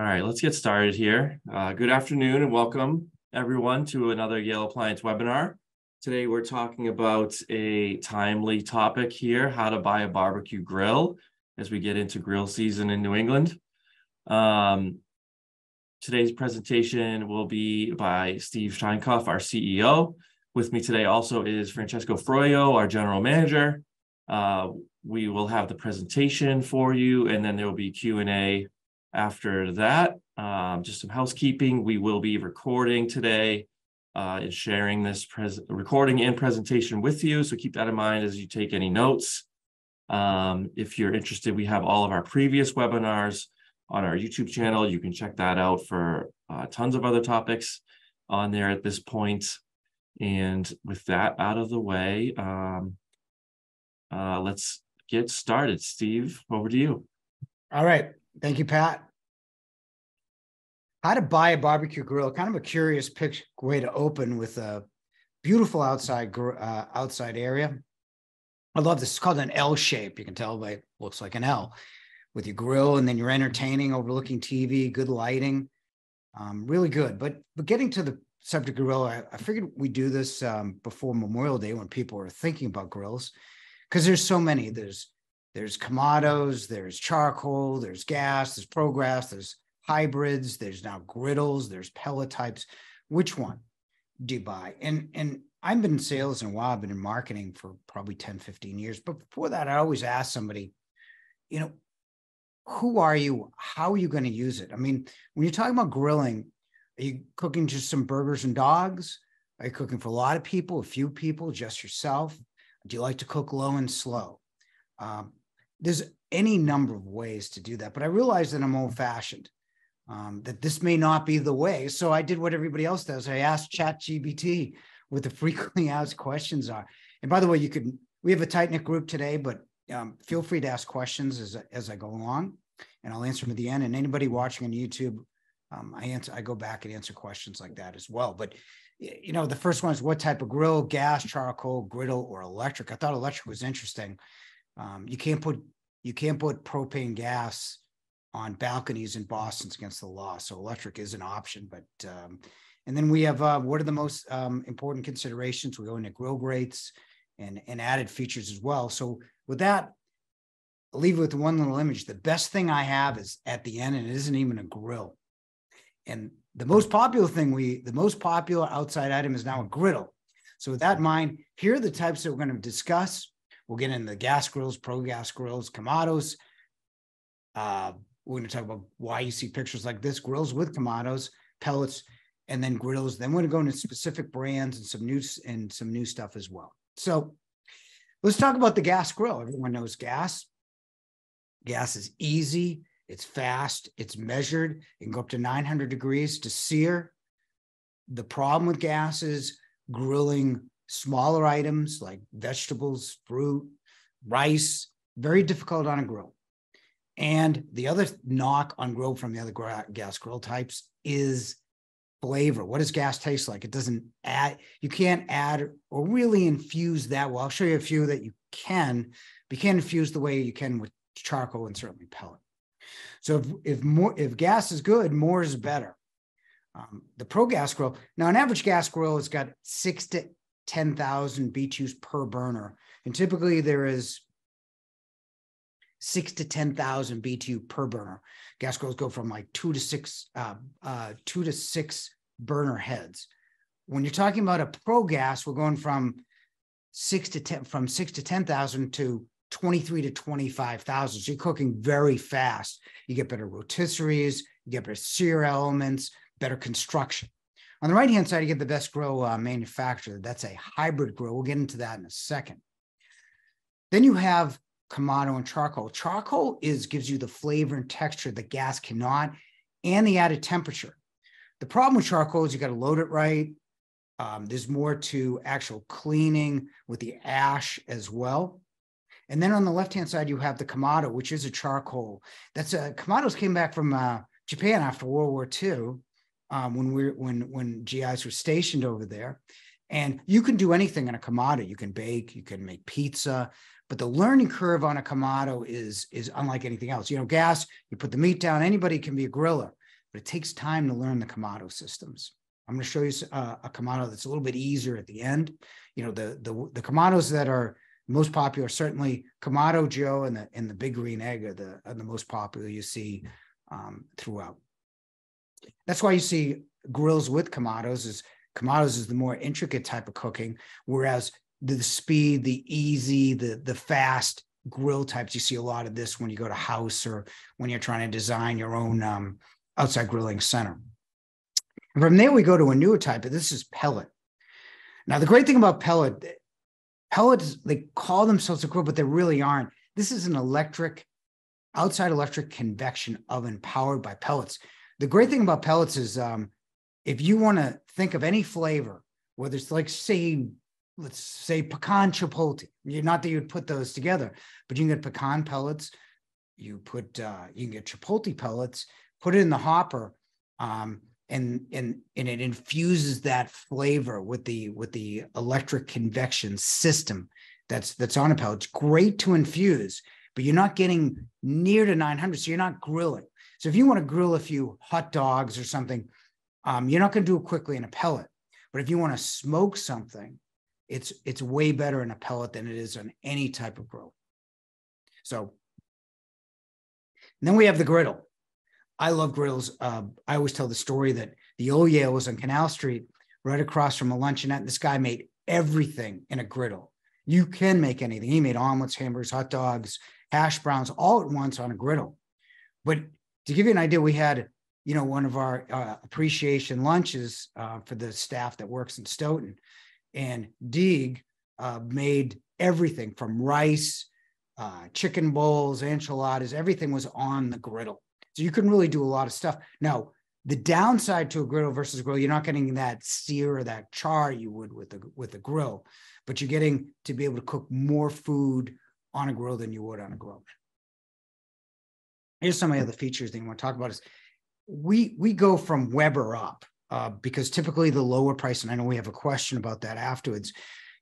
All right, let's get started here. Uh, good afternoon and welcome everyone to another Yale Appliance webinar. Today we're talking about a timely topic here, how to buy a barbecue grill as we get into grill season in New England. Um, today's presentation will be by Steve Sheinkopf, our CEO. With me today also is Francesco Froio, our general manager. Uh, we will have the presentation for you and then there will be Q&A after that, um, just some housekeeping. We will be recording today uh, and sharing this recording and presentation with you. So keep that in mind as you take any notes. Um, if you're interested, we have all of our previous webinars on our YouTube channel. You can check that out for uh, tons of other topics on there at this point. And with that out of the way, um, uh, let's get started. Steve, over to you. All right. Thank you, Pat. How to buy a barbecue grill? Kind of a curious picture, way to open with a beautiful outside uh, outside area. I love this. It's called an L shape. You can tell by it looks like an L with your grill, and then you're entertaining, overlooking TV, good lighting, um, really good. But but getting to the subject of grill, I, I figured we do this um, before Memorial Day when people are thinking about grills, because there's so many. There's there's Kamados, there's charcoal, there's gas, there's pro there's hybrids, there's now griddles, there's pellet types. Which one do you buy? And and I've been in sales and a while, I've been in marketing for probably 10, 15 years. But before that, I always ask somebody, you know, who are you? How are you going to use it? I mean, when you're talking about grilling, are you cooking just some burgers and dogs? Are you cooking for a lot of people, a few people, just yourself? Do you like to cook low and slow? Um, there's any number of ways to do that. But I realize that I'm old fashioned, um, that this may not be the way. So I did what everybody else does. I asked ChatGPT what the frequently asked questions are. And by the way, you could, we have a tight knit group today, but um, feel free to ask questions as, as I go along and I'll answer them at the end. And anybody watching on YouTube, um, I answer, I go back and answer questions like that as well. But you know, the first one is what type of grill, gas, charcoal, griddle, or electric. I thought electric was interesting um, you can't put you can't put propane gas on balconies in Boston's against the law. So electric is an option, but um, and then we have uh, what are the most um, important considerations? We go into grill grates and and added features as well. So with that, I'll leave with one little image. The best thing I have is at the end, and it isn't even a grill. And the most popular thing we, the most popular outside item is now a griddle. So with that in mind, here are the types that we're going to discuss. We'll get into the gas grills, pro gas grills, Kamados. Uh, we're going to talk about why you see pictures like this grills with Kamados, pellets, and then grills. Then we're going to go into specific brands and some new and some new stuff as well. So let's talk about the gas grill. Everyone knows gas. Gas is easy, it's fast, it's measured. It can go up to 900 degrees to sear. The problem with gas is grilling smaller items like vegetables, fruit, rice, very difficult on a grill. And the other knock on grill from the other gas grill types is flavor. What does gas taste like? It doesn't add, you can't add or really infuse that well. I'll show you a few that you can, but you can't infuse the way you can with charcoal and certainly pellet. So if, if more if gas is good, more is better. Um, the pro gas grill now an average gas grill has got six to 10,000 BTUs per burner. And typically there is six to 10,000 BTU per burner. Gas grills go from like two to six, uh, uh, two to six burner heads. When you're talking about a pro gas, we're going from six to 10, from six to 10,000 to 23 to 25,000. So you're cooking very fast. You get better rotisseries, you get better sear elements, better construction. On the right hand side, you get the best grow uh, manufacturer. That's a hybrid grow. We'll get into that in a second. Then you have Kamado and charcoal. Charcoal is gives you the flavor and texture that gas cannot, and the added temperature. The problem with charcoal is you got to load it right. Um, there's more to actual cleaning with the ash as well. And then on the left hand side, you have the Kamado, which is a charcoal. That's a Kamados came back from uh, Japan after World War II um, when we when when GIs were stationed over there. And you can do anything on a Kamado. You can bake, you can make pizza, but the learning curve on a Kamado is is unlike anything else. You know, gas, you put the meat down, anybody can be a griller. but it takes time to learn the Kamado systems. I'm going to show you uh, a Kamado that's a little bit easier at the end. You know, the the the Kamados that are most popular, certainly Kamado Joe and the and the Big Green Egg are the are the most popular you see um, throughout. That's why you see grills with Kamados is Kamados is the more intricate type of cooking, whereas the speed, the easy, the the fast grill types, you see a lot of this when you go to house or when you're trying to design your own um, outside grilling center. And from there, we go to a newer type, but this is pellet. Now, the great thing about pellet, pellets, they call themselves a grill, but they really aren't. This is an electric, outside electric convection oven powered by pellets. The great thing about pellets is um, if you want to think of any flavor, whether it's like, say, let's say pecan chipotle. You're not that you'd put those together, but you can get pecan pellets. You put uh, you can get chipotle pellets. Put it in the hopper, um, and and and it infuses that flavor with the with the electric convection system that's that's on a pellet. It's great to infuse, but you're not getting near to 900, so you're not grilling. So if you want to grill a few hot dogs or something, um, you're not going to do it quickly in a pellet. But if you want to smoke something, it's it's way better in a pellet than it is on any type of grill. So then we have the griddle. I love grills. Uh, I always tell the story that the old Yale was on Canal Street, right across from a luncheonette. And this guy made everything in a griddle. You can make anything. He made omelets, hamburgers, hot dogs, hash browns, all at once on a griddle. But to give you an idea, we had, you know, one of our uh, appreciation lunches uh, for the staff that works in Stoughton and Deeg uh, made everything from rice, uh, chicken bowls, enchiladas, everything was on the griddle. So you can really do a lot of stuff. Now, the downside to a griddle versus a grill, you're not getting that sear or that char you would with the with a grill, but you're getting to be able to cook more food on a grill than you would on a grill. Here's some of the other features that you want to talk about is we we go from Weber up uh, because typically the lower price, and I know we have a question about that afterwards.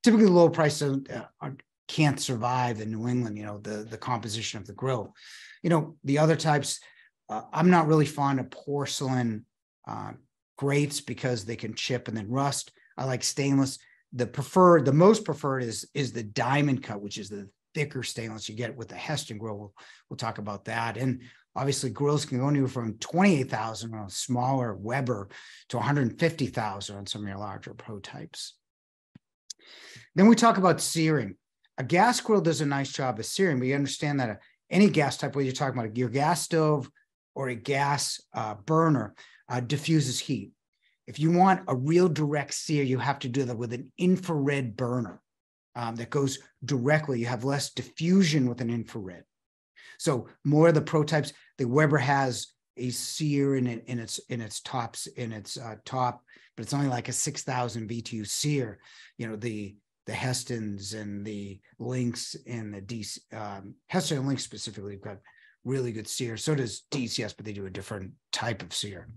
Typically, the lower price uh, can't survive in New England. You know, the the composition of the grill. You know, the other types. Uh, I'm not really fond of porcelain uh, grates because they can chip and then rust. I like stainless. The preferred, the most preferred is is the diamond cut, which is the thicker stainless you get with the Hestan grill. We'll, we'll talk about that. And Obviously, grills can go anywhere from 28,000 on a smaller Weber to 150,000 on some of your larger prototypes. Then we talk about searing. A gas grill does a nice job of searing, but you understand that any gas type, whether you're talking about your gas stove or a gas uh, burner, uh, diffuses heat. If you want a real direct sear, you have to do that with an infrared burner um, that goes directly. You have less diffusion with an infrared. So more of the prototypes, the Weber has a sear in it in its in its tops in its uh, top, but it's only like a six thousand BTU sear. You know the the Hestans and the Lynx and the DC um, Hestan and Lynx specifically have got really good sear. So does DCS, but they do a different type of sear.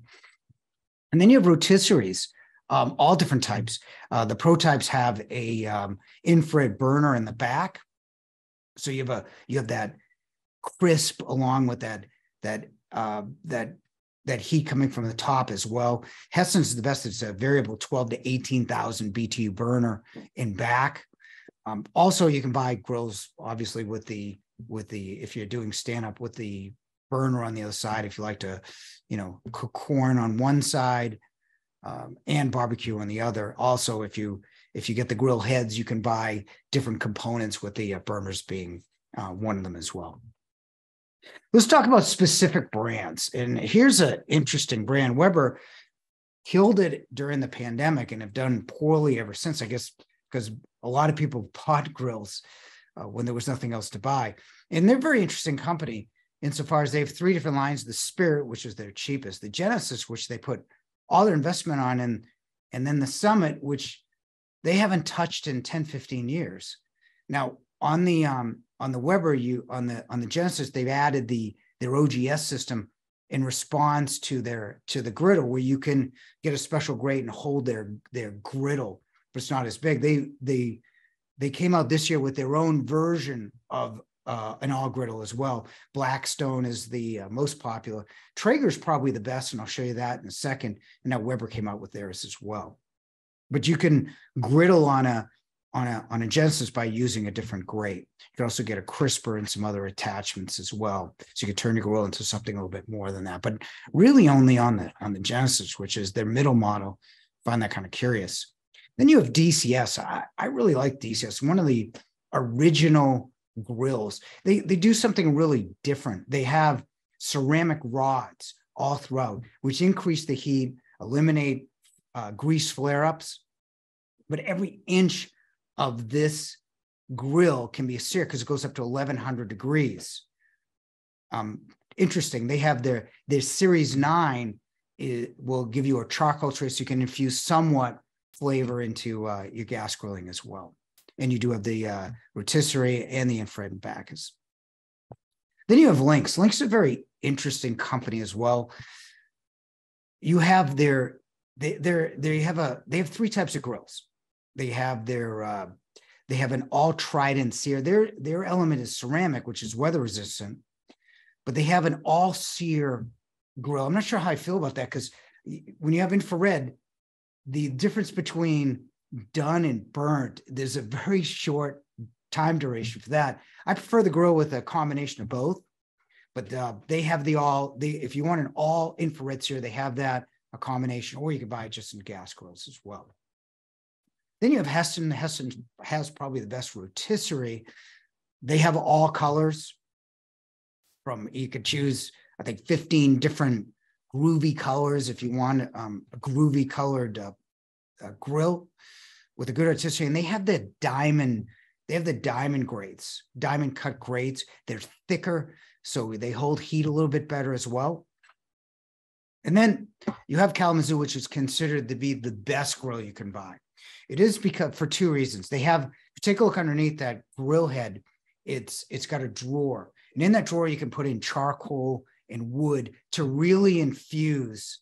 And then you have rotisseries, um, all different types. Uh, the prototypes have a um, infrared burner in the back, so you have a you have that crisp along with that that uh, that that heat coming from the top as well. Hestan's is the best. It's a variable 12 to 18,000 BTU burner in back. Um, also, you can buy grills, obviously, with the with the if you're doing stand up with the burner on the other side. If you like to, you know, cook corn on one side um, and barbecue on the other. Also, if you if you get the grill heads, you can buy different components with the uh, burners being uh, one of them as well. Let's talk about specific brands. And here's an interesting brand. Weber killed it during the pandemic and have done poorly ever since, I guess, because a lot of people bought grills uh, when there was nothing else to buy. And they're a very interesting company insofar as they have three different lines the Spirit, which is their cheapest, the Genesis, which they put all their investment on, and, and then the Summit, which they haven't touched in 10, 15 years. Now, on the um, on the Weber, you on the on the Genesis, they've added the their OGS system in response to their to the griddle, where you can get a special grate and hold their their griddle, but it's not as big. They they they came out this year with their own version of uh, an all griddle as well. Blackstone is the uh, most popular. Traeger is probably the best, and I'll show you that in a second. And now Weber came out with theirs as well. But you can griddle on a on a on a Genesis by using a different grate. You can also get a crisper and some other attachments as well. So you can turn your grill into something a little bit more than that. But really only on the on the Genesis, which is their middle model. Find that kind of curious. Then you have DCS. I, I really like DCS. One of the original grills. They they do something really different. They have ceramic rods all throughout, which increase the heat, eliminate uh, grease flare ups. But every inch of this grill can be a sear because it goes up to 1100 degrees. Um, interesting. They have their their Series Nine. It will give you a charcoal trace. so you can infuse somewhat flavor into uh, your gas grilling as well and you do have the uh, rotisserie and the infrared back. Then you have Lynx. Lynx is a very interesting company as well. You have their they they they have a they have three types of grills. They have their uh, they have an all trident sear. Their their element is ceramic, which is weather resistant, but they have an all sear grill. I'm not sure how I feel about that because when you have infrared, the difference between done and burnt, there's a very short time duration for that. I prefer the grill with a combination of both, but uh, they have the all. They if you want an all infrared sear, they have that a combination, or you can buy it just in gas grills as well. Then you have Hestan. Hestan has probably the best rotisserie. They have all colors. From you could choose, I think, 15 different groovy colors if you want um, a groovy colored uh, uh, grill with a good rotisserie, and they have the diamond. They have the diamond grates, diamond cut grates. They're thicker, so they hold heat a little bit better as well. And then you have Kalamazoo, which is considered to be the best grill you can buy. It is because for two reasons. They have, take a look underneath that grill head, it's it's got a drawer. And in that drawer, you can put in charcoal and wood to really infuse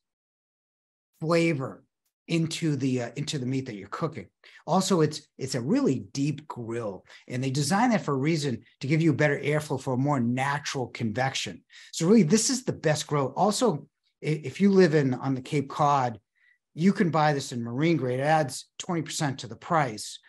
flavor into the uh, into the meat that you're cooking. Also, it's it's a really deep grill, and they designed that for a reason to give you a better airflow for a more natural convection. So really, this is the best grill. Also, if you live in on the Cape Cod, you can buy this in marine grade. It adds 20% to the price,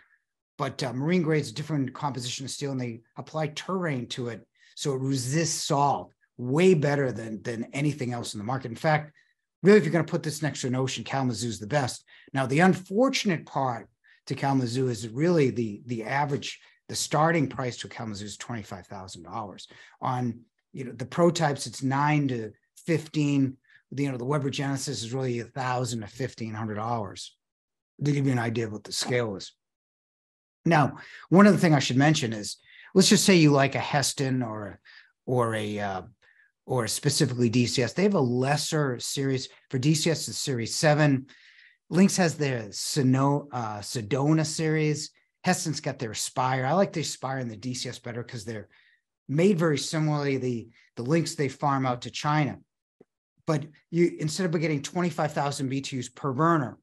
but uh, marine grade is a different composition of steel, and they apply terrain to it, so it resists salt way better than than anything else in the market. In fact, really, if you're going to put this next to an ocean, Kalamazoo is the best. Now, the unfortunate part to Kalamazoo is really the the average, the starting price to Kalamazoo is twenty five thousand dollars. On you know the prototypes, it's nine to fifteen. You know the Weber Genesis is really a thousand to fifteen hundred dollars. To give you an idea of what the scale is. Now, one other thing I should mention is, let's just say you like a Hestan or or a uh, or specifically DCS. They have a lesser series for DCS, the Series 7. Lynx has their Sino, uh, Sedona series. Hestan's got their Spire. I like the Spire and the DCS better because they're made very similarly. The, the Lynx they farm out to China. But you instead of getting 25,000 BTUs per burner,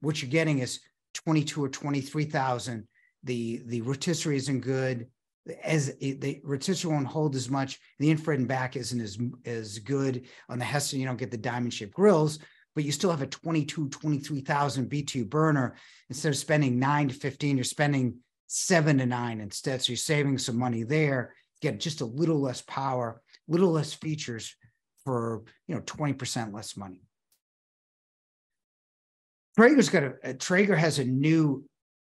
what you're getting is 22 or 23,000. The, the rotisserie isn't good as it, the rotisserie won't hold as much. The infrared and back isn't as as good on the Hestan. You don't get the diamond shaped grills, but you still have a 22, 23,000 BTU burner. Instead of spending nine to 15, you're spending seven to nine instead. So you're saving some money there, get just a little less power, little less features for, you know, 20% less money. Traeger's got a, a Traeger has a new,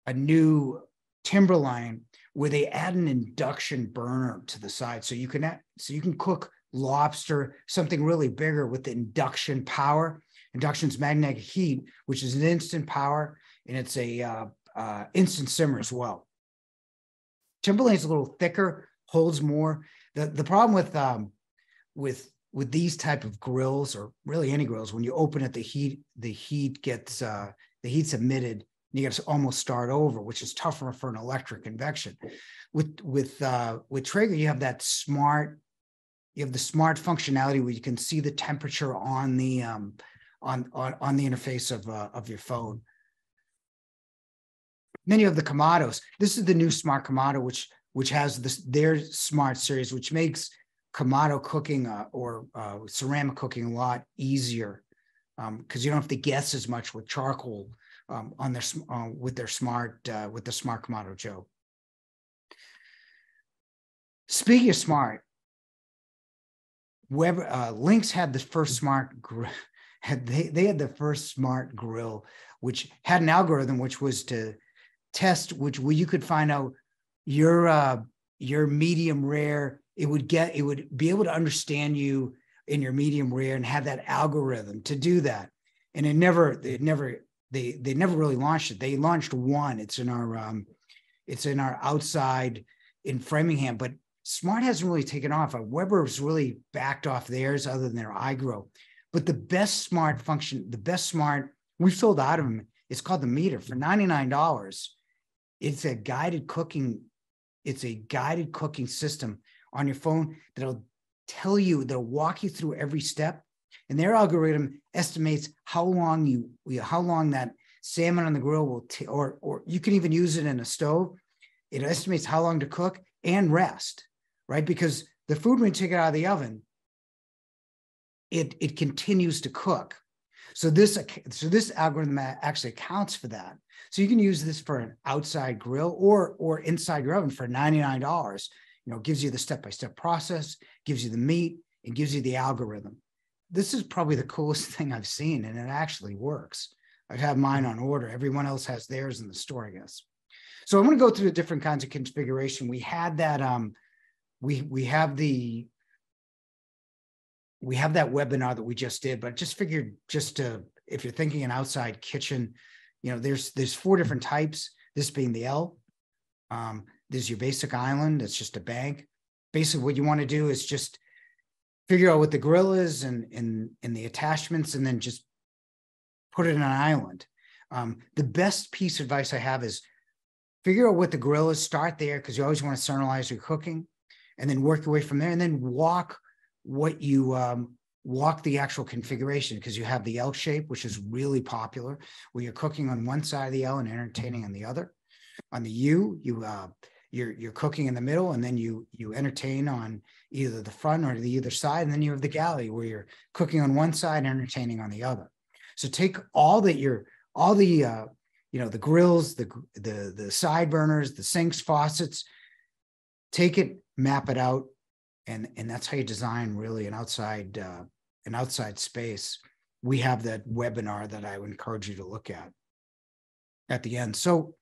a new Timberline where they add an induction burner to the side. So you can so you can cook lobster something really bigger with the induction power. Induction's magnetic heat which is an instant power and it's a uh, uh, instant simmer as well. Timberline's a little thicker holds more. The, the problem with um, with with these type of grills or really any grills when you open it the heat the heat gets uh, the heat's emitted you got to almost start over, which is tougher for an electric convection. With with uh, with Traeger, you have that smart, you have the smart functionality where you can see the temperature on the um, on, on on the interface of uh, of your phone. then you have the Kamados. This is the new smart Kamado, which which has this their smart series, which makes Kamado cooking uh, or uh, ceramic cooking a lot easier because um, you don't have to guess as much with charcoal um, on their uh, with their smart uh, with the smart Kamado Joe. Speaking of smart, Web uh, Lynx had the first smart gr- had they they had the first smart grill, which had an algorithm which was to test which where you could find out your uh, your medium rare. It would get it would be able to understand you in your medium rare and have that algorithm to do that. And it never it never they they never really launched it. They launched one. It's in our um, it's in our outside in Framingham, but Smart hasn't really taken off. Uh, Weber's really backed off theirs other than their iGrill. But the best smart function, the best smart, we've sold out of them. It's called the Meater for $99. It's a guided cooking, it's a guided cooking system on your phone that'll tell you, that'll walk you through every step. And their algorithm estimates how long you, you how long that salmon on the grill will take, or, or you can even use it in a stove. It estimates how long to cook and rest right? Because the food, when you take it out of the oven, it, it continues to cook. So this, so this algorithm actually accounts for that. So you can use this for an outside grill or, or inside your oven for $99. You know, gives you the step-by-step process, gives you the meat, and gives you the algorithm. This is probably the coolest thing I've seen, and it actually works. I've had mine on order. Everyone else has theirs in the store, I guess. So I'm going to go through the different kinds of configuration. We had that um, we we have the we have that webinar that we just did, but just figured just to if you're thinking an outside kitchen, you know, there's there's four different types. This being the L. Um, there's your basic island. It's just a bank. Basically, what you want to do is just figure out what the grill is and and and the attachments, and then just put it in an island. Um, the best piece of advice I have is figure out what the grill is. Start there because you always want to centralize your cooking and then work your way from there and then walk what you um, walk the actual configuration because you have the L shape, which is really popular, where you're cooking on one side of the L and entertaining on the other. On the U, you uh, you're you're cooking in the middle, and then you you entertain on either the front or the either side, and then you have the galley where you're cooking on one side and entertaining on the other. So take all that you're all the uh, you know the grills, the the the side burners, the sinks, faucets. Take it map it out and and that's how you design really an outside uh, an outside space we have that webinar that i would encourage you to look at at the end so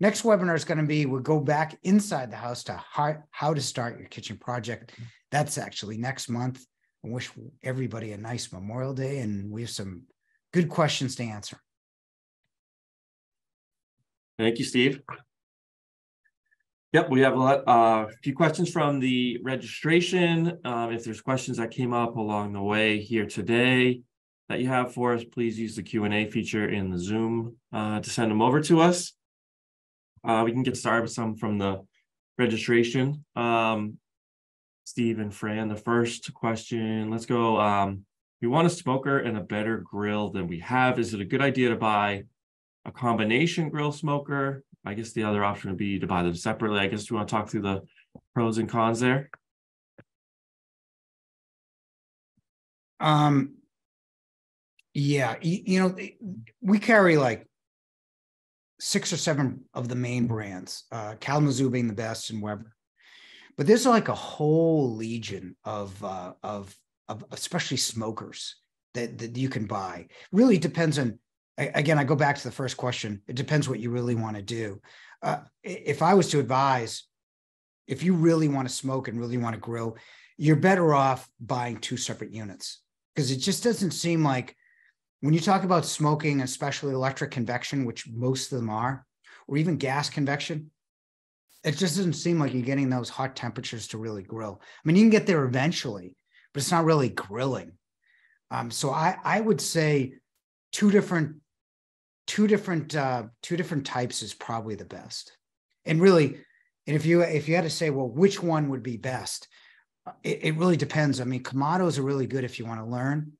next webinar is going to be we'll go back inside the house to how, how to start your kitchen project that's actually next month i wish everybody a nice memorial day and we have some good questions to answer thank you steve Yep, we have a lot, uh, few questions from the registration. Um, if there's questions that came up along the way here today that you have for us, please use the Q and A feature in the Zoom uh, to send them over to us. Uh, we can get started with some from the registration. Um, Steve and Fran, the first question, let's go. Um, we want a smoker and a better grill than we have. Is it a good idea to buy a combination grill smoker I guess the other option would be to buy them separately. I guess we want to talk through the pros and cons there. Um, yeah, you, you know, we carry like six or seven of the main brands, uh, Kalamazoo being the best and Weber. But there's like a whole legion of, uh, of, of especially smokers that, that you can buy. Really depends on again, I go back to the first question. It depends what you really want to do. Uh, if I was to advise, if you really want to smoke and really want to grill, you're better off buying two separate units because it just doesn't seem like when you talk about smoking, especially electric convection, which most of them are, or even gas convection, it just doesn't seem like you're getting those hot temperatures to really grill. I mean, you can get there eventually, but it's not really grilling. Um, so I, I would say two different two different uh, two different types is probably the best. And really, and if you if you had to say, well, which one would be best? It, it really depends. I mean, Kamados are really good if you want to learn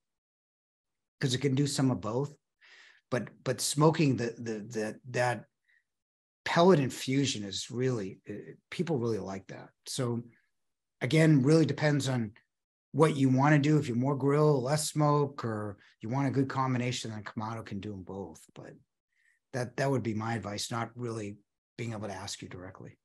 because it can do some of both. But but smoking the the the that pellet infusion is really uh, people really like that. So again, really depends on what you want to do. If you're more grill, less smoke, or you want a good combination, then Kamado can do them both. But that that would be my advice, not really being able to ask you directly.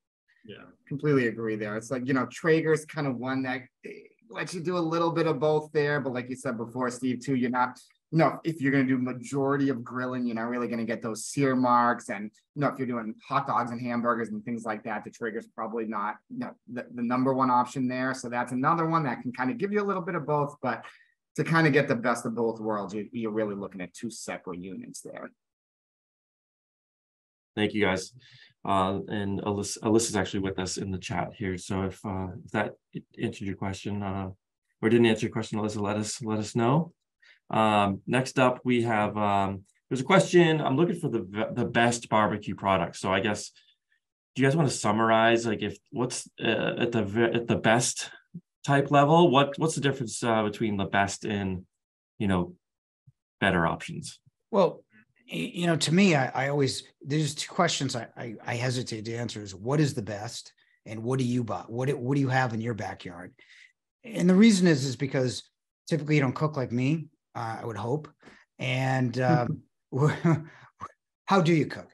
Yeah, completely agree there. It's like, you know, Traeger's kind of one that eh, lets you do a little bit of both there. But like you said before, Steve, too, you're not, you know, if you're going to do majority of grilling, you're not really going to get those sear marks. And, you know, if you're doing hot dogs and hamburgers and things like that, the Traeger's probably not you know, the, the number one option there. So that's another one that can kind of give you a little bit of both. But to kind of get the best of both worlds, you, you're really looking at two separate units there. Thank you, guys. Uh, and Alyssa, Alyssa's actually with us in the chat here. So if, uh, if that answered your question, uh, or didn't answer your question, Alyssa, let us, let us know. Um, next up, we have, um, there's a question. I'm looking for the, the best barbecue product. So I guess, do you guys want to summarize, like if, what's, uh, at the, at the best type level, what, what's the difference, uh, between the best and, you know, better options? Well, you know, to me, I, I always there's two questions I, I, I hesitate to answer: is what is the best, and what do you buy? What what do you have in your backyard? And the reason is is because typically you don't cook like me. Uh, I would hope, and um, how do you cook?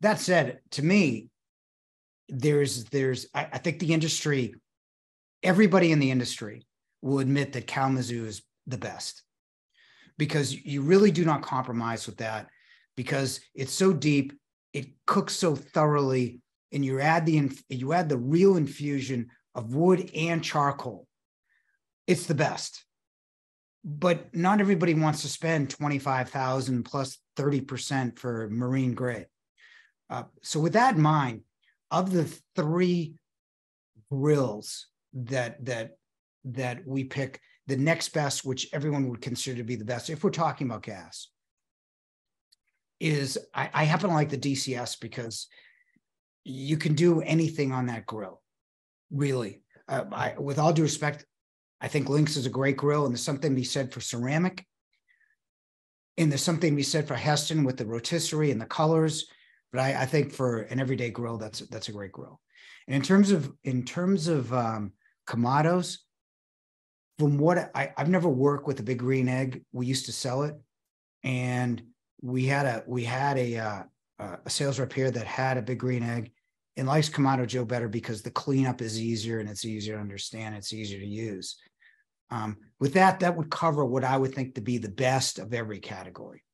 That said, to me, there's there's I, I think the industry, everybody in the industry will admit that Kalamazoo is the best because you really do not compromise with that because it's so deep, it cooks so thoroughly, and you add the you add the real infusion of wood and charcoal. It's the best. But not everybody wants to spend 25,000 plus 30% for marine grade. Uh, so with that in mind, of the three grills that that that we pick, the next best, which everyone would consider to be the best, if we're talking about gas, is I, I happen to like the DCS because you can do anything on that grill, really. Uh, I, with all due respect, I think Lynx is a great grill, and there's something to be said for ceramic. And there's something to be said for Hestan with the rotisserie and the colors. But I, I think for an everyday grill, that's that's a great grill. And in terms of in terms of um, Kamados, from what I, I've never worked with a big green egg. We used to sell it, and we had a we had a uh, a sales rep here that had a big green egg and likes Kamado Joe better because the cleanup is easier and it's easier to understand. It's easier to use. Um, with that, that would cover what I would think to be the best of every category.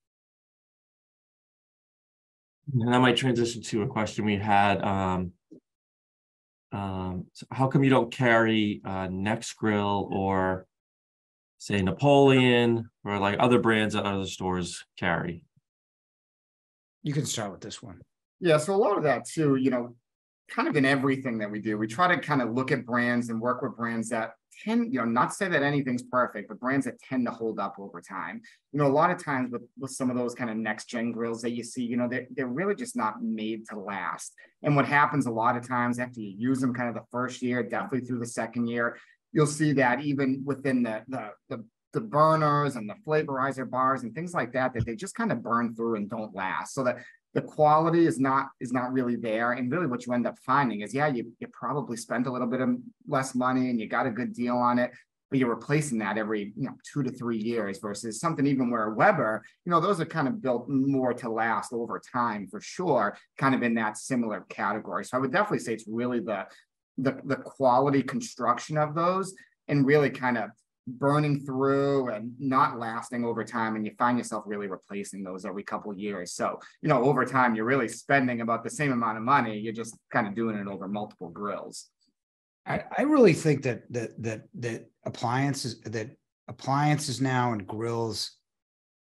And I might transition to a question we had. Um, um, so how come you don't carry uh, Nexgrill or say Napoleon or like other brands that other stores carry? You can start with this one. Yeah, so a lot of that too, you know, kind of in everything that we do, we try to kind of look at brands and work with brands that tend, you know, not to say that anything's perfect, but brands that tend to hold up over time. You know, a lot of times with, with some of those kind of next gen grills that you see, you know, they're, they're really just not made to last. And what happens a lot of times after you use them kind of the first year, definitely through the second year, you'll see that even within the, the, the the burners and the flavorizer bars and things like that that they just kind of burn through and don't last so that the quality is not is not really there and really what you end up finding is yeah you, you probably spent a little bit of less money and you got a good deal on it but you're replacing that every you know two to three years versus something even where Weber, you know, those are kind of built more to last over time for sure, kind of in that similar category. So I would definitely say it's really the the, the quality construction of those and really kind of burning through and not lasting over time and you find yourself really replacing those every couple years. So you know over time you're really spending about the same amount of money you're just kind of doing it over multiple grills. I, I really think that that that that appliances that appliances now and grills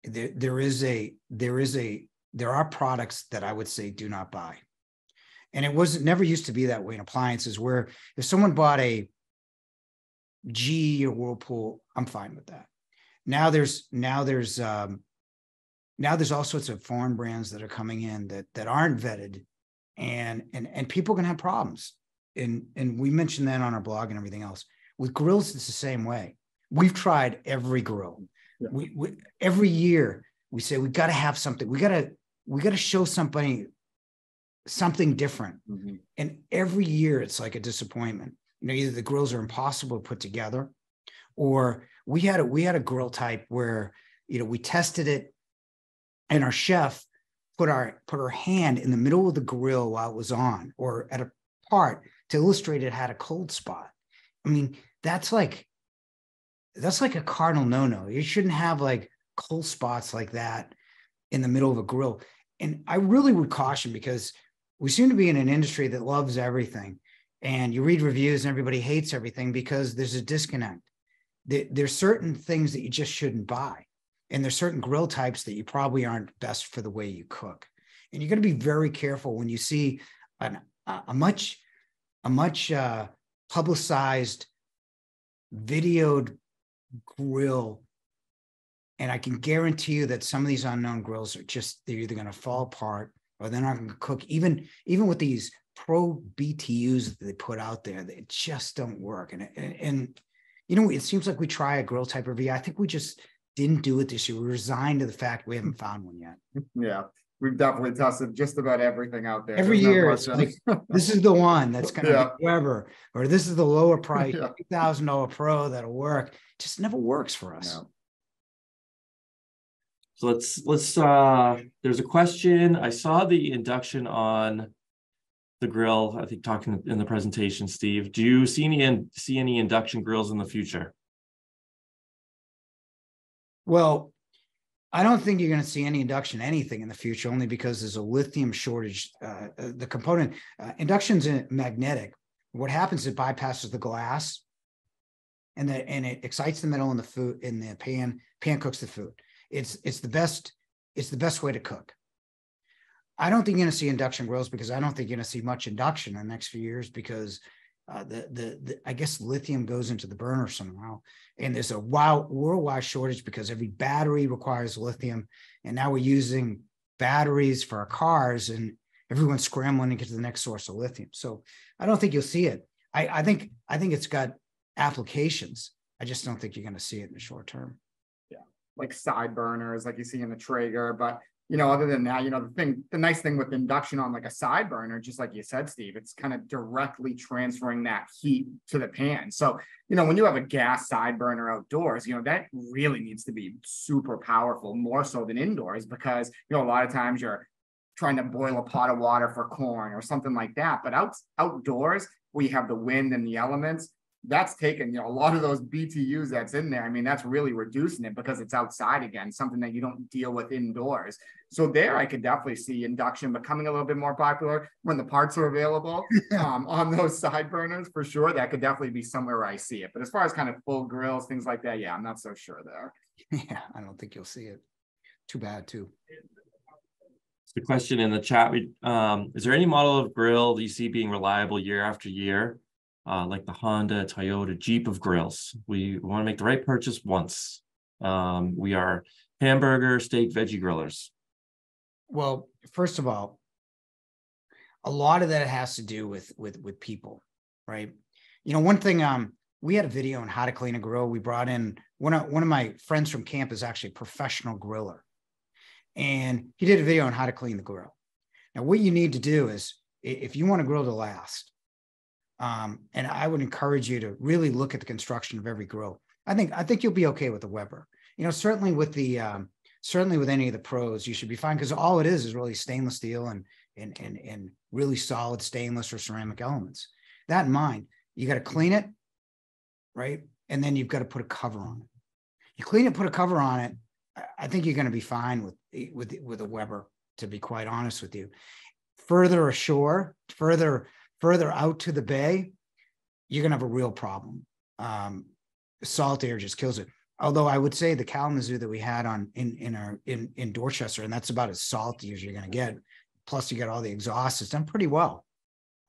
there, there is a there is a there are products that i would say do not buy. And it was never used to be that way in appliances where if someone bought a GE or Whirlpool, I'm fine with that. Now there's now there's um, now there's all sorts of foreign brands that are coming in that that aren't vetted, and and and people can have problems. And and we mentioned that on our blog and everything else. With grills, it's the same way. We've tried every grill. Yeah. We, we every year we say we got to have something. We got to we got to show somebody something different. Mhm. And every year it's like a disappointment. You know, either the grills are impossible to put together, or we had a we had a grill type where you know we tested it, and our chef put our put her hand in the middle of the grill while it was on, or at a part to illustrate it had a cold spot. I mean, that's like that's like a cardinal no-no. You shouldn't have like cold spots like that in the middle of a grill. And I really would caution because we seem to be in an industry that loves everything. And you read reviews and everybody hates everything because there's a disconnect. There's certain things that you just shouldn't buy. And there's certain grill types that you probably aren't best for the way you cook. And you're going to be very careful when you see an, a, much, a much uh, publicized, videoed grill and I can guarantee you that some of these unknown grills are just they're either going to fall apart or they're not going to cook. Even even with these pro BTUs that they put out there, they just don't work. And and, and you know, it seems like we try a grill type review. I think we just didn't do it this year. We resigned to the fact we haven't found one yet. Yeah, we've definitely tested just about everything out there. Every There's year, it's question. This is the one that's going to Yeah. be Weber, or this is the lower price, Yeah. two thousand dollar pro that'll work. Just never works for us. No. So let's, let's, uh, there's a question. I saw the induction on the grill, I think talking in the presentation, Steve. Do you see any, see any induction grills in the future? Well, I don't think you're going to see any induction anything in the future, only because there's a lithium shortage. Uh, the component uh, induction's in magnetic. What happens? It bypasses the glass, and the and it excites the metal in the food in the pan. Pan cooks the food. It's it's the best. It's the best way to cook. I don't think you're going to see induction grills because I don't think you're going to see much induction in the next few years because uh, the, the the I guess lithium goes into the burner somehow. And there's a wild worldwide shortage because every battery requires lithium. And now we're using batteries for our cars and everyone's scrambling to get to the next source of lithium. So i don't think you'll see it. I, I think i think it's got applications. I just don't think you're going to see it in the short term. Yeah, like side burners, like you see in the Traeger. But you know, other than that, you know, the thing, the nice thing with induction on like a side burner, just like you said, Steve, it's kind of directly transferring that heat to the pan. So, you know, when you have a gas side burner outdoors, you know, that really needs to be super powerful, more so than indoors, because you know, a lot of times you're trying to boil a pot of water for corn or something like that. But out outdoors, where you have the wind and the elements, that's taken, you know, a lot of those BTUs that's in there. I mean, that's really reducing it because it's outside again, something that you don't deal with indoors. So there, I could definitely see induction becoming a little bit more popular when the parts are available um, on those side burners for sure. That could definitely be somewhere where I see it. But as far as kind of full grills, things like that, yeah, I'm not so sure there. yeah i don't think you'll see it too bad too The question in the chat, we, um, is there any model of grill that you see being reliable year after year? Uh, like the Honda, Toyota, Jeep of grills. We want to make the right purchase once. Um, we are hamburger, steak, veggie grillers. Well, first of all, a lot of that has to do with with with people, right? You know, one thing um we had a video on how to clean a grill. We brought in one of one of my friends from camp is actually a professional griller. And he did a video on how to clean the grill. Now, what you need to do is if you want a grill to last, um, and I would encourage you to really look at the construction of every grill. I think I think you'll be okay with the Weber. You know, certainly with the um, certainly with any of the pros, you should be fine because all it is is really stainless steel and and and and really solid stainless or ceramic elements. That in mind, you got to clean it, right? And then you've got to put a cover on it. You clean it, put a cover on it. I- think you're going to be fine with with with a Weber. To be quite honest with you, further ashore, further further out to the bay, you're going to have a real problem. Um, salt air just kills it. Although I would say the Kalamazoo that we had on in in our in in Dorchester, and that's about as salty as you're going to get. Plus, you got all the exhaust. It's done pretty well.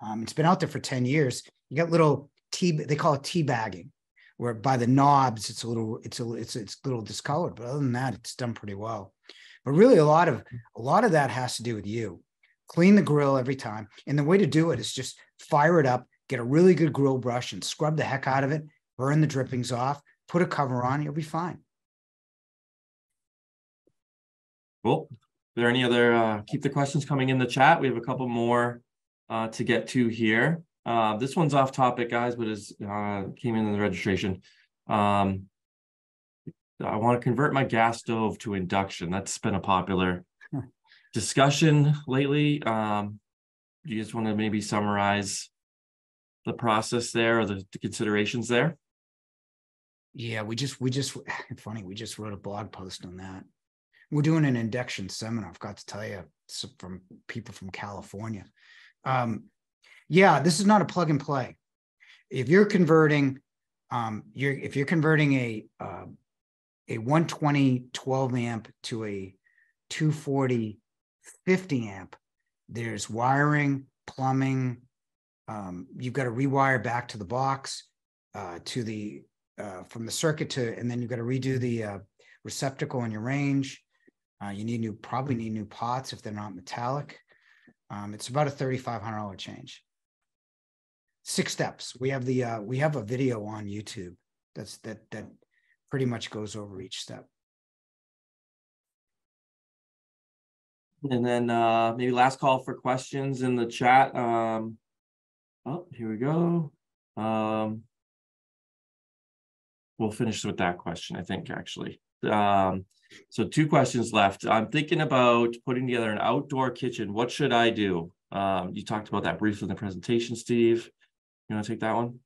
Um, it's been out there for ten years. You got little tea. They call it tea bagging, where by the knobs it's a little it's a it's it's a little discolored. But other than that, it's done pretty well. But really, a lot of a lot of that has to do with you. Clean the grill every time, and the way to do it is just fire it up, get a really good grill brush, and scrub the heck out of it. Burn the drippings off. Put a cover on. You'll be fine. Cool. Are there any other, uh, keep the questions coming in the chat. We have a couple more uh, to get to here. Uh, this one's off topic, guys, but is, uh, came in in the registration. Um, I want to convert my gas stove to induction. That's been a popular. Discussion lately. Um, do you just want to maybe summarize the process there or the the considerations there? Yeah, we just, we just, funny, we just wrote a blog post on that. We're doing an induction seminar, I've got to tell you, from people from California. Um, yeah, this is not a plug and play. If you're converting, um, you're, if you're converting a, uh, a 120 12 amp to a 240 50 amp, there's wiring, plumbing. Um, you've got to rewire back to the box, uh, to the uh, from the circuit to, and then you've got to redo the uh, receptacle in your range. Uh, you need new, probably need new pots if they're not metallic. Um, it's about a thirty-five hundred dollar change. Six steps. We have the, uh, we have a video on YouTube that's, that, that pretty much goes over each step. And then uh maybe last call for questions in the chat. Um. Oh, here we go. Um. We'll finish with that question, I think, actually. Um, so two questions left. I'm thinking about putting together an outdoor kitchen. What should I do? Um, you talked about that briefly in the presentation, Steve. You want to take that one?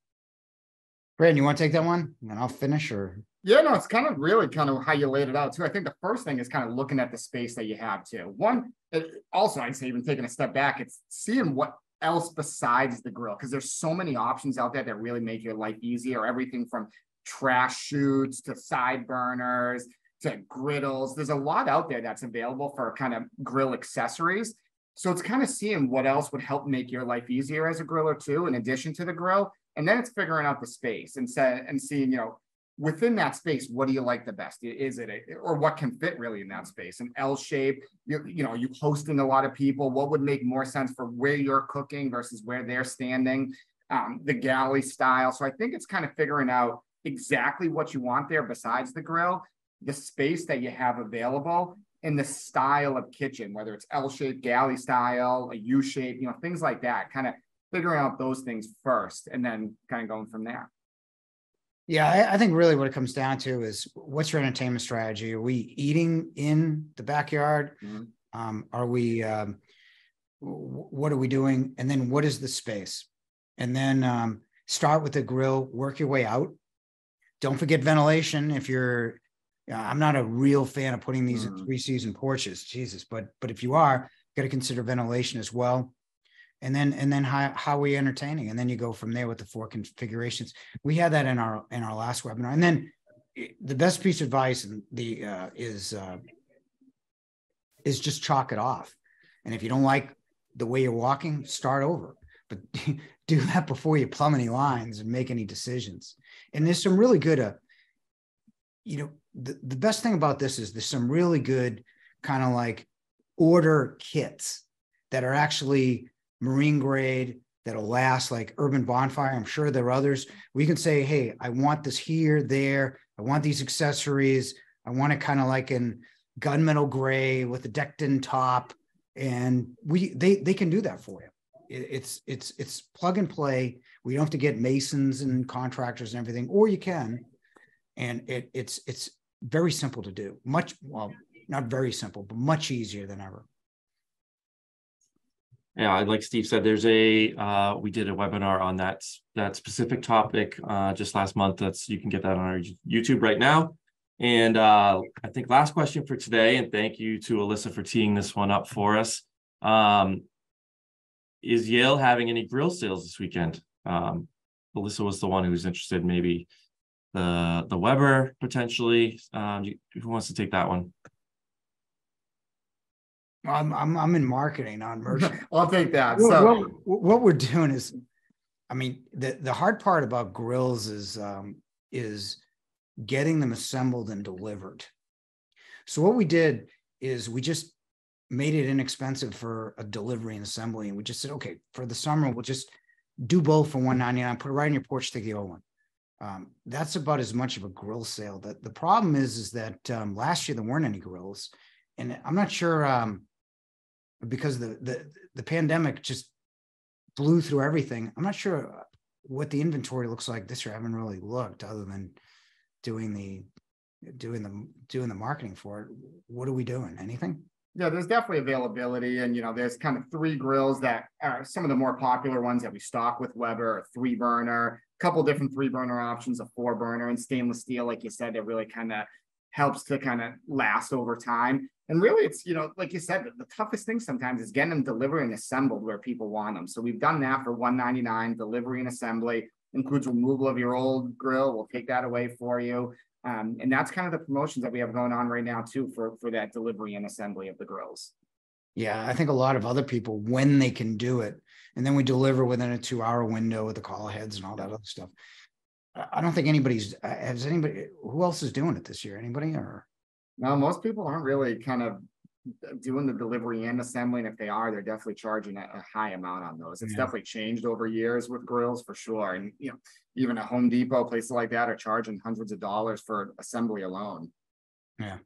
Brandon, you want to take that one? And then I'll finish or, Yeah, no, it's kind of really kind of how you laid it out too. I think the first thing is kind of looking at the space that you have too. One, it- also I'd say even taking a step back, it's seeing what else besides the grill because there's so many options out there that really make your life easier. Everything from trash chutes to side burners to griddles. There's a lot out there that's available for kind of grill accessories. So it's kind of seeing what else would help make your life easier as a griller too, in addition to the grill. And then it's figuring out the space and say, and seeing, you know, within that space, what do you like the best? Is it, a- or what can fit really in that space? An L shape, you, you know, you hosting a lot of people, what would make more sense for where you're cooking versus where they're standing? Um, the galley style. So I think it's kind of figuring out exactly what you want there besides the grill, the space that you have available and the style of kitchen, whether it's L shape, galley style, a U shape, you know, things like that, kind of figuring out those things first and then kind of going from there. Yeah, I, I think really what it comes down to is what's your entertainment strategy? Are we eating in the backyard? Mhm. Um, are we, um, wh- what are we doing? And then what is the space? And then, um, start with the grill, work your way out. Don't forget ventilation. If you're, yeah, I'm not a real fan of putting these in Mhm. three season porches, Jesus, but, but if you are, got to consider ventilation as well. And then, and then how, how are we entertaining? And then you go from there with the four configurations. We had that in our, in our last webinar. And then eh, the best piece of advice and the, uh, is, uh, is just chalk it off. And if you don't like the way you're walking, start over. But do that before you plumb any lines and make any decisions. And there's some really good, uh, you know, the, the best thing about this is there's some really good kind of like order kits that are actually marine grade that'll last like Urban Bonfire. I'm sure there are others. We can say, hey, I want this here, there. I want these accessories. I want it kind of like in gunmetal gray with a Dekton top. And we they they can do that for you. It- it's it's it's plug and play. We don't have to get masons and contractors and everything, or you can. And it it's it's very simple to do. Much well, not very simple, but much easier than ever. Yeah, like Steve said, there's a, uh, we did a webinar on that, that specific topic, uh, just last month. That's, you can get that on our YouTube right now. And, uh, I think last question for today, and thank you to Alyssa for teeing this one up for us. Um, is Yale having any grill sales this weekend? Um, Alyssa was the one who was interested, maybe the, the Weber potentially. Um, who wants to take that one? I'm I'm I'm in marketing, on merchant. I'll take that. Well, So, well, what we're doing is, I mean, the the hard part about grills is um is getting them assembled and delivered. So what we did is we just made it inexpensive for a delivery and assembly, and we just said, okay, for the summer, we'll just do both for one ninety nine. Put it right in your porch, take the old one. Um, that's about as much of a grill sale. That the problem is, is that um, last year there weren't any grills, and I'm not sure, um, because the, the, the pandemic just blew through everything. I'm not sure what the inventory looks like this year. I haven't really looked other than doing the, doing the, doing the marketing for it. What are we doing? Anything? Yeah, there's definitely availability, and you know, there's kind of three grills that are some of the more popular ones that we stock with Weber, a three burner, a couple different three burner options, a four burner, and stainless steel, like you said, that really kind of helps to kind of last over time. And really, it's you know, like you said, the, toughest thing sometimes is getting them delivered and assembled where people want them. So we've done that for 199 delivery and assembly includes removal of your old grill. We'll take that away for you. Um, and that's kind of the promotions that we have going on right now too for for that delivery and assembly of the grills. Yeah, I think a lot of other people, when they can do it, and then we deliver within a two hour window with the call heads and all that other stuff. I I don't think anybody's, uh, has anybody, who else is doing it this year? Anybody or? Now, most people aren't really kind of doing the delivery and assembling. if they are, they're definitely charging a, high amount on those. It's Yeah. definitely changed over years with grills for sure. And you know, even a Home Depot, places like that are charging hundreds of dollars for assembly alone. Yeah.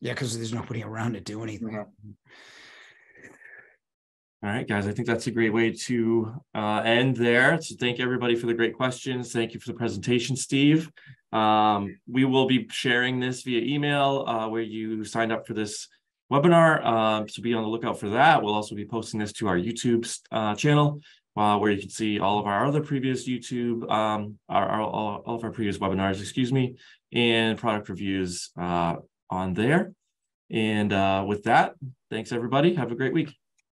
Yeah, because there's nobody around to do anything. Yeah. All right, guys, I think that's a great way to uh end there. So thank everybody for the great questions. Thank you for the presentation, Steve. Um, we will be sharing this via email uh where you signed up for this webinar. Um, so be on the lookout for that. We'll also be posting this to our YouTube uh channel uh where you can see all of our other previous YouTube um our, our all, all of our previous webinars, excuse me, and product reviews uh on there. And uh with that, thanks everybody. Have a great week.